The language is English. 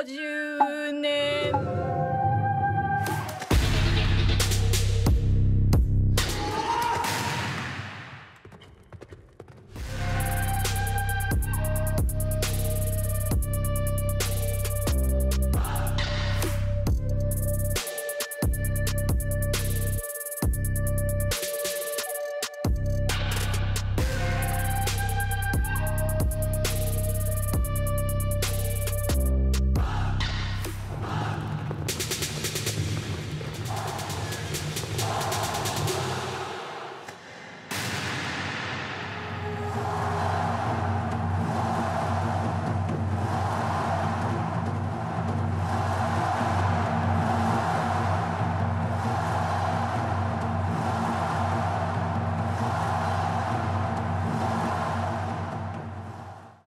told you.